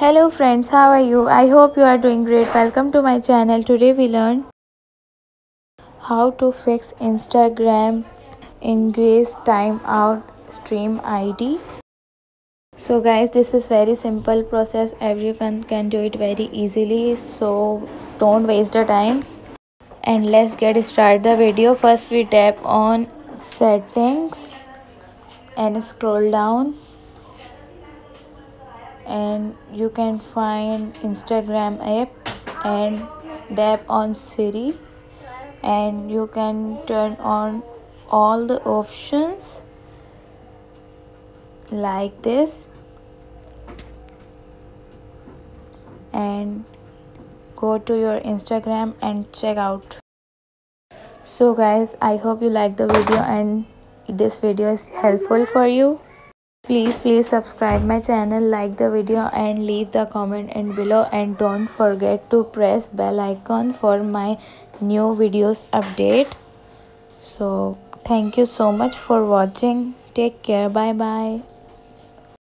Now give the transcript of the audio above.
hello friends how are you? I hope you are doing great. Welcome to my channel. Today we learn how to fix instagram ingress timeout stream id so guys this is very simple process. Everyone can do it very easily. So don't waste the time. And let's get start the video first we tap on settings and scroll down and you can find instagram app and tap on siri. And you can turn on all the options like this. And go to your instagram and check out. So guys i hope you like the video and this video is helpful for you please please subscribe my channel like the video and leave the comment in below. And don't forget to press bell icon for my new videos update. So thank you so much for watching. Take care. Bye bye